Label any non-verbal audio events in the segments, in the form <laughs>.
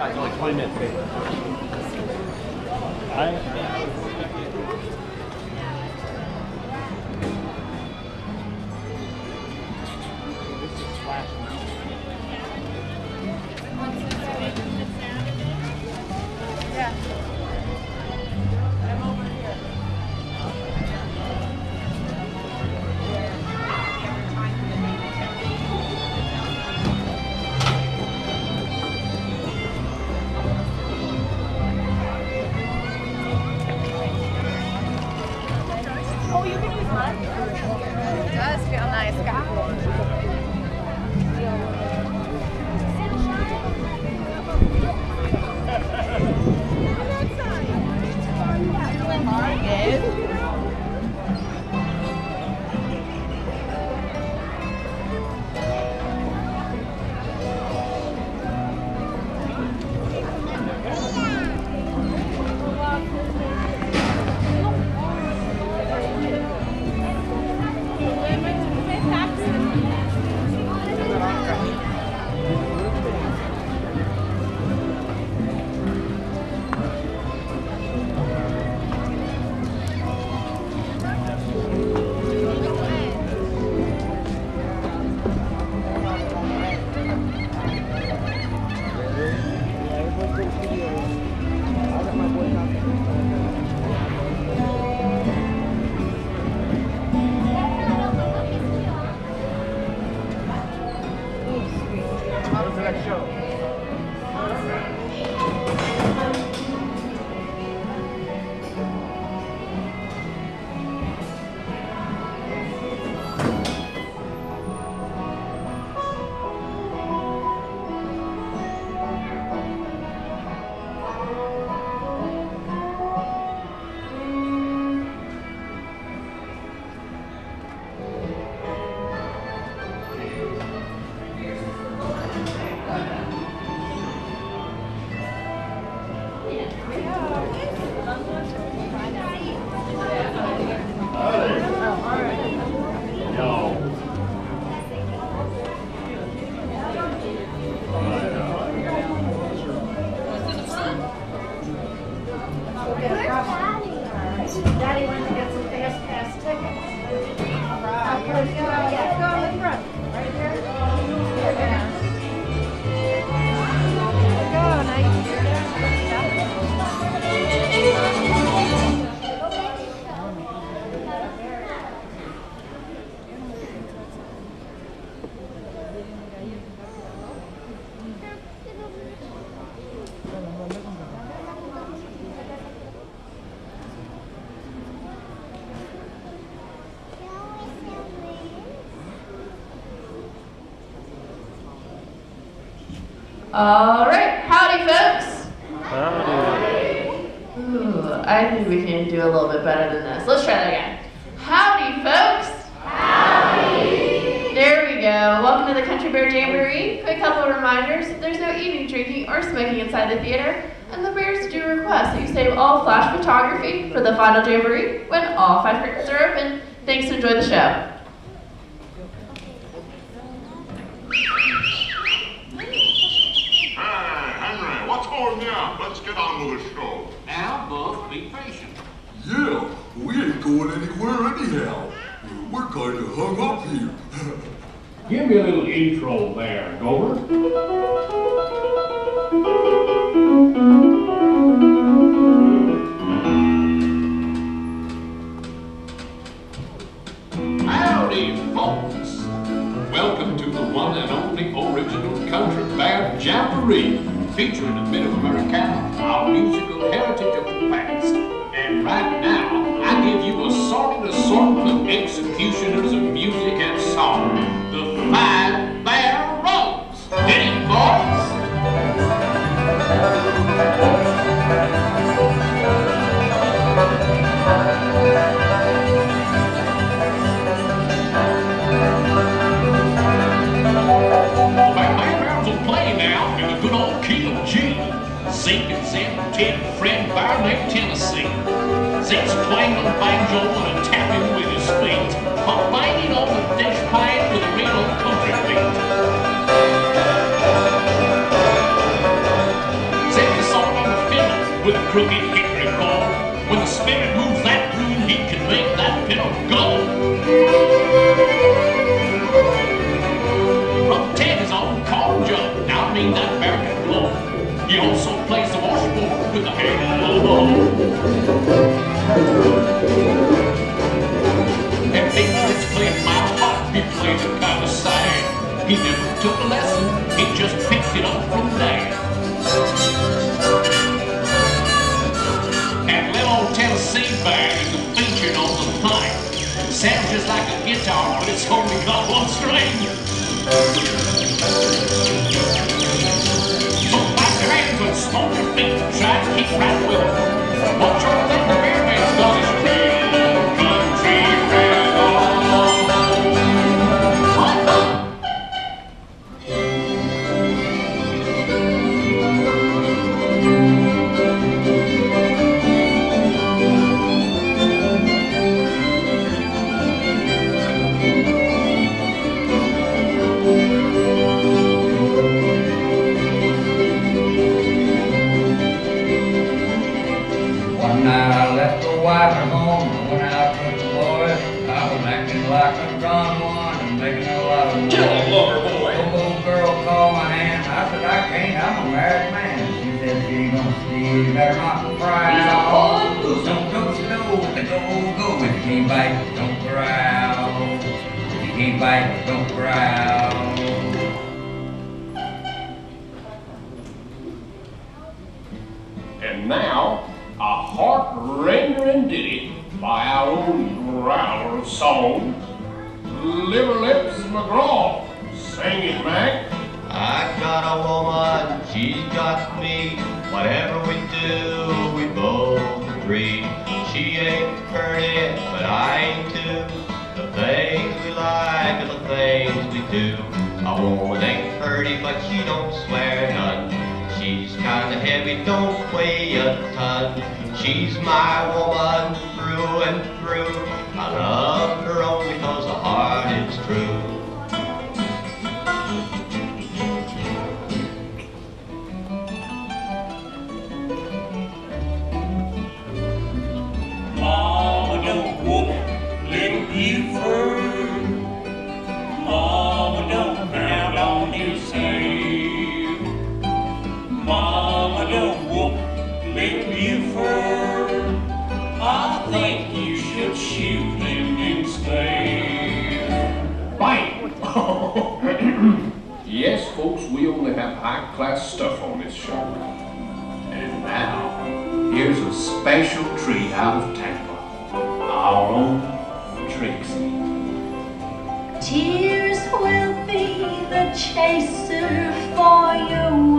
Only 20 minutes, baby. I, All right, howdy, folks. Howdy. Ooh, I think we can do a little bit better than this. Let's try that again. Howdy, folks. Howdy. There we go. Welcome to the Country Bear Jamboree. Quick couple of reminders: there's no eating, drinking, or smoking inside the theater, and the Bears do request that you save all flash photography for the final jamboree when all five curtains are open. Thanks. and Enjoy the show. Let's get on with the show. Now, both be patient. Yeah, we ain't going anywhere anyhow. We're kind of hung up here. <laughs> Give me a little intro there, Gomer. Howdy, folks. Welcome to the one and only original Country Bear Jamboree featuring a bit of Americana, our musical heritage of the past. And right now, I give you a sorted assortment of executioners of music and song, the Five Bear Rugs. Get it, boys? Ted Fred Barnett, Tennessee. Six playing on banjo So clap your hands and stomp your feet, try to keep right with it. What your Thunder And now, a heart-rendering ditty by our own growler of song, Liver Lips McGrowl. Sing it, Mac. I got a woman, she's got me. Whatever we do, we both agree. She ain't pretty, but I ain't too. The things we like are the things we do. A woman ain't pretty, but she don't swear none. She's kinda heavy, don't weigh a ton. She's my woman through and through. I love her only 'cause the heart is true. Folks, we only have high-class stuff on this show. And now, here's a special treat out of Tampa. Our own Trixie. Tears will be the chaser for your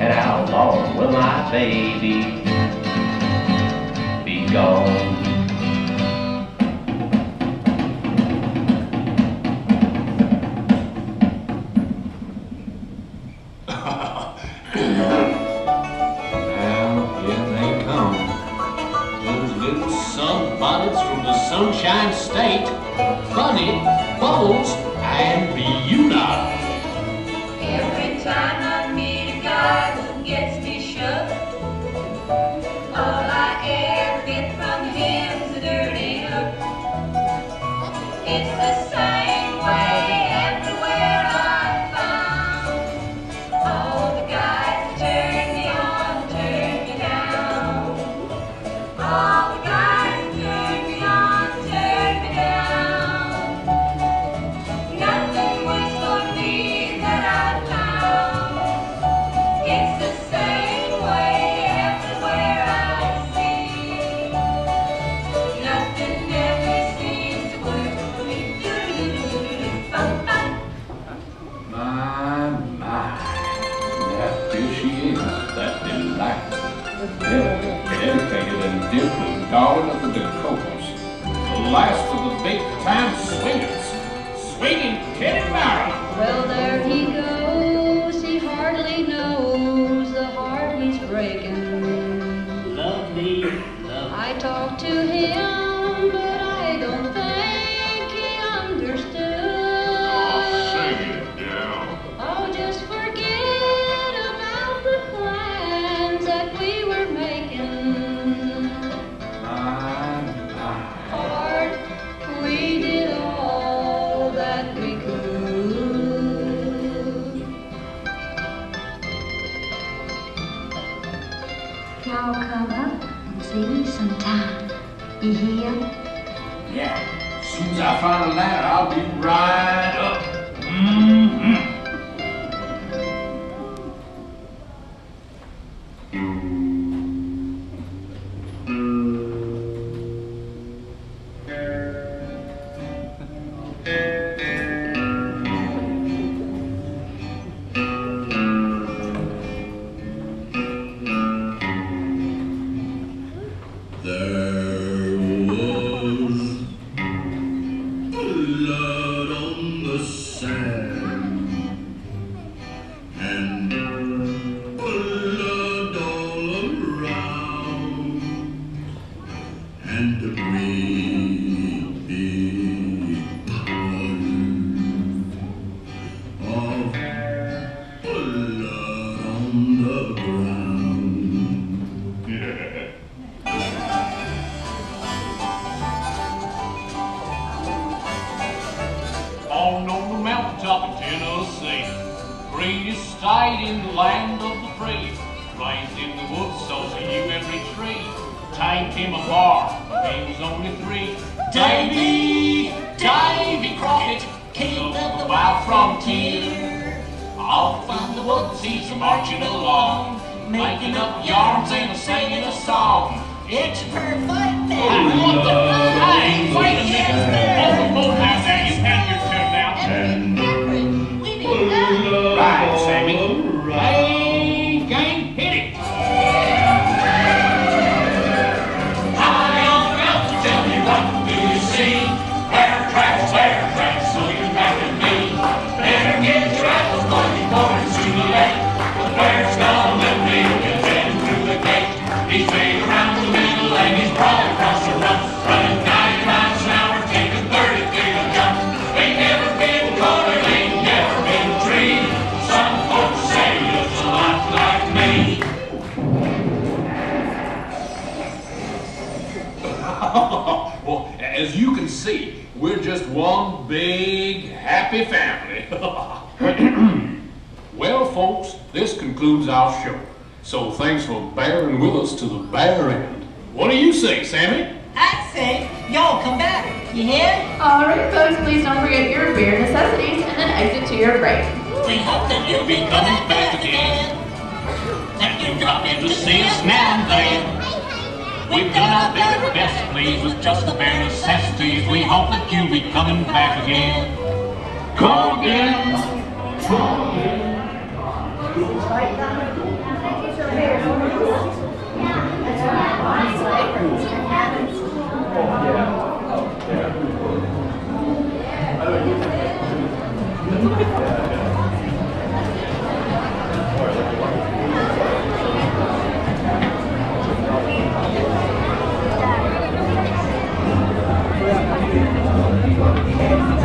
And how long will my baby be gone? Now, here they come. Those little sunbonnets from the Sunshine State. Bunny, Bubbles, and Beulah. way she is, that delight. delicate, and dimpling darling of the Dakotas, the last of the big-time swingers, swinging Teddy Myron. Well, there he goes. There and the breed in the ground. On over the mountaintop it in the land of the free, raised in the woods, so you can retreat. Tank him a great big pond of blood on the ground. On on the mountaintop in Tennessee, greatest state in the land of the free. Raised in the woods, so to you every tree. Tamed him a bar, but he was only three. Davy, Davy Crockett, king of the wild frontier. Off in the woods, he's marching along, making up yarns and singing a song. It's perfect. What the? Hey, wait a minute. Hold on there. You had your <laughs> well, as you can see, we're just one big happy family. <laughs> well, folks, this concludes our show. So thanks for bearing with us to the bare end. What do you say, Sammy? I say, y'all come back. You hear? All right, folks, please don't forget your beer necessities and then exit to your break. We hope that you'll be coming back again. That you drop in to see us now and then. We've done our very best, please, with just the bare necessities. We hope that you'll be coming back again. Come again. Come again. Música